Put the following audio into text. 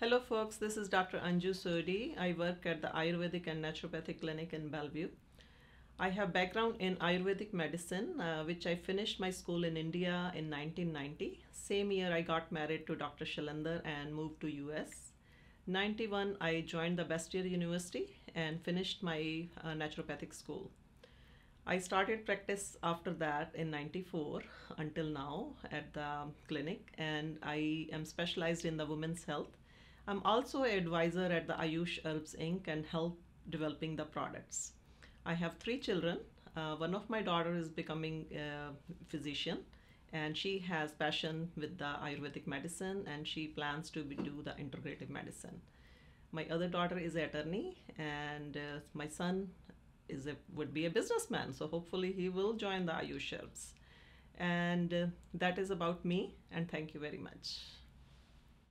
Hello, folks. This is Dr. Anju Sodhi. I work at the Ayurvedic and Naturopathic Clinic in Bellevue. I have background in Ayurvedic medicine, uh, which I finished my school in India in 1990. Same year, I got married to Dr. Shailinder and moved to US. 91, I joined the Bastyr University and finished my uh, naturopathic school. I started practice after that in 94 until now at the clinic and I am specialized in the women's health. I'm also an advisor at the Ayush Herbs Inc. and help developing the products. I have three children. Uh, one of my daughter is becoming a physician and she has passion with the Ayurvedic medicine and she plans to do the integrative medicine. My other daughter is an attorney and uh, my son is a would be a businessman so hopefully he will join the ayush herbs and uh, that is about me and thank you very much